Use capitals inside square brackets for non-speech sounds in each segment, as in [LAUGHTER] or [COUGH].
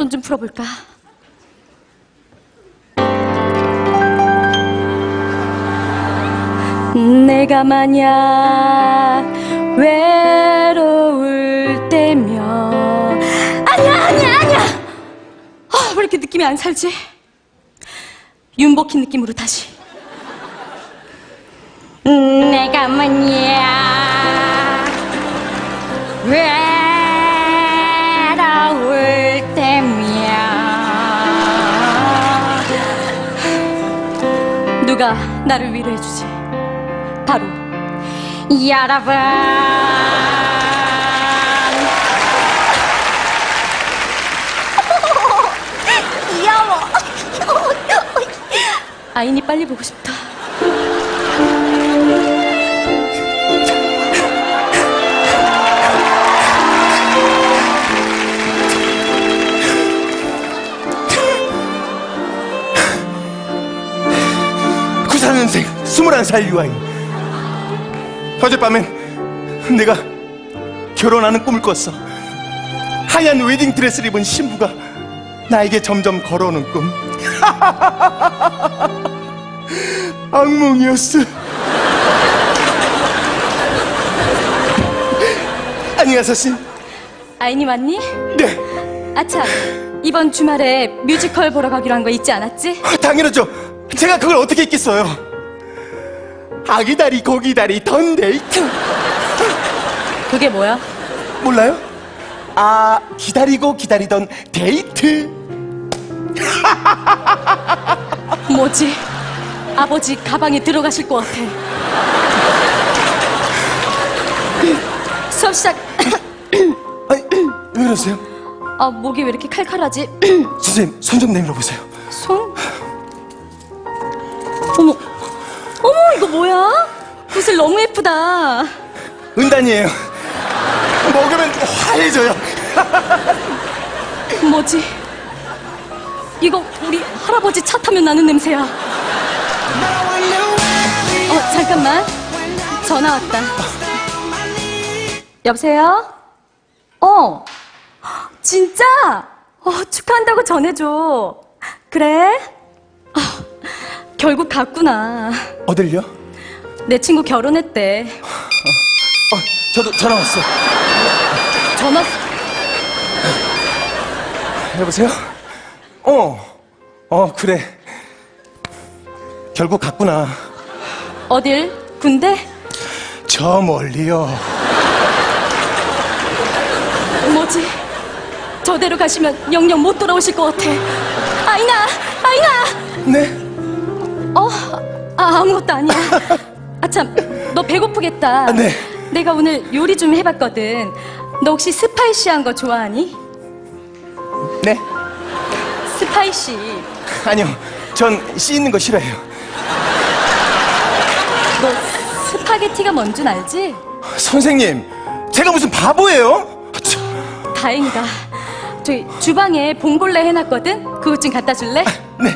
마음 좀 풀어볼까? 내가 만약 외로울 때면 아니야 아니야 아니야 아, 왜 이렇게 느낌이 안 살지? 윤복희 느낌으로 다시 내가 만약 외 누가 나를 위로해주지 바로 여러분. 아인이 [LAUGHS] 빨리 보고 싶다 구사 년생 21살 유아인. 어젯밤엔 내가 결혼하는 꿈을 꿨어. 하얀 웨딩 드레스를 입은 신부가 나에게 점점 걸어오는 꿈. [LAUGHS] 악몽이었어. 안녕하세요 씨. 아인이 왔니? 네. 아참 이번 주말에 뮤지컬 보러 가기로 한 거 잊지 않았지? 당연하죠. 제가 그걸 어떻게 잊겠어요 아기다리 고기다리 던데이트 그게 뭐야? 몰라요? 아 기다리고 기다리던 데이트 뭐지? 아버지 가방에 들어가실 것 같아. 수업 시작. 아니 왜 그러세요? 아 목이 왜 이렇게 칼칼하지? 선생님 손 좀 내밀어 보세요 손? 너무 예쁘다. 은단이에요 먹으면 화해져요 [LAUGHS] 뭐지? 이거 우리 할아버지 차 타면 나는 냄새야. 어 잠깐만 전화 왔다. 여보세요? 어 진짜? 어 축하한다고 전해줘. 그래? 아, 결국 갔구나. 어딜요? 내 친구 결혼했대. 어 저도 전화 왔어 전화 여보세요? 어, 어, 그래. 결국 갔구나. 어딜? 군대? 저 멀리요. 뭐지? 저대로 가시면 영영 못 돌아오실 것 같아. 아인아, 아인아. 네? 어, 아, 아무것도 아니야. [LAUGHS] 아참, 너 배고프겠다. 아, 네. 내가 오늘 요리 좀 해봤거든. 너 혹시 spicy한 거 좋아하니? 네? Spicy. 아니요. 전 씨 있는 거 싫어해요. 너 스파게티가 뭔 줄 알지? 선생님, 제가 무슨 바보예요? 참, 다행이다. 저기 주방에 봉골레 해놨거든. 그것 좀 갖다 줄래? 네.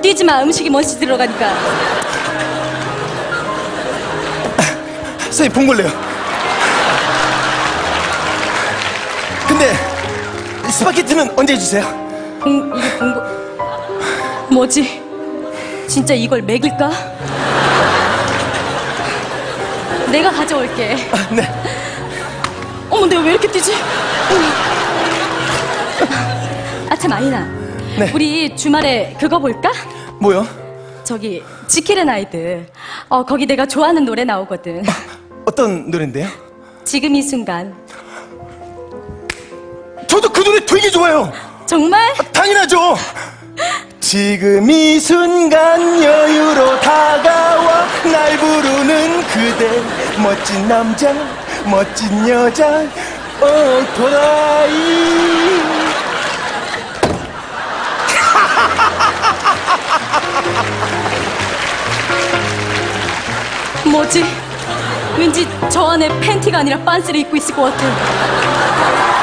뛰지 마. 음식에 먼지 들어가니까. 선생님, 봉골레요. 근데, 스파게티는 언제 해주세요? 봉 이게 봉골 뭐지? 진짜 이걸 먹일까? 내가 가져올게. 아, 네. 어머, 내가 왜 이렇게 뛰지? 아참 아이나. 네. 우리 주말에 그거 볼까? 뭐요? 저기 지킬의 아이들. 어 거기 내가 좋아하는 노래 나오거든. 어떤 노래인데요? 지금 이 순간. 저도 그 노래 되게 좋아요. 정말? 당연하죠. 지금 이 순간 여유로 다가와 날 부르는 그대 멋진 남자 멋진 여자 오토라이 뭐지? 왠지 저 안에 팬티가 아니라 빤스를 입고 있을 것 같아.